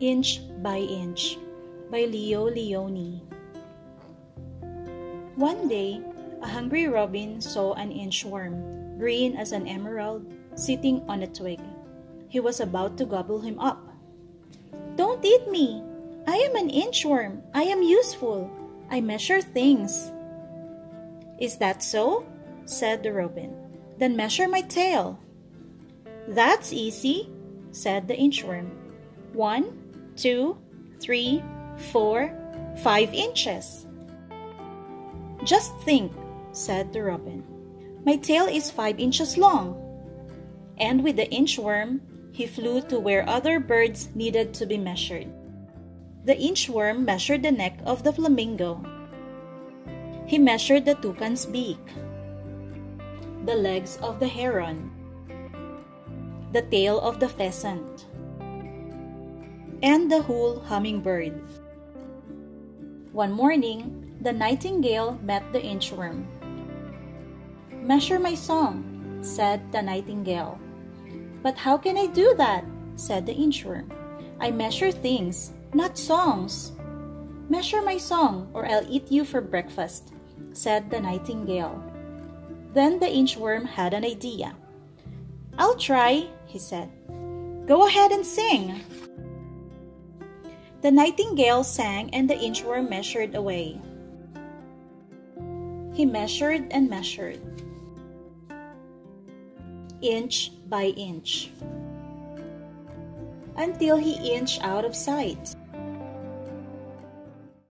Inch by Inch by Leo Lionni. One day, a hungry robin saw an inchworm, green as an emerald, sitting on a twig. He was about to gobble him up. Don't eat me! I am an inchworm. I am useful. I measure things. Is that so? said the robin. Then measure my tail. That's easy, said the inchworm. One, two, three, four, five inches. Just think, said the robin. My tail is five inches long. And with the inchworm, he flew to where other birds needed to be measured. The inchworm measured the neck of the flamingo. He measured the toucan's beak, the legs of the heron, the tail of the pheasant, and the whole hummingbird. One morning, the nightingale met the inchworm. Measure my song, said the nightingale. But how can I do that? said the inchworm. I measure things, not songs. Measure my song, or I'll eat you for breakfast, said the nightingale. Then the inchworm had an idea. I'll try, he said. Go ahead and sing. The nightingale sang and the inchworm measured away. He measured and measured, inch by inch, until he inched out of sight.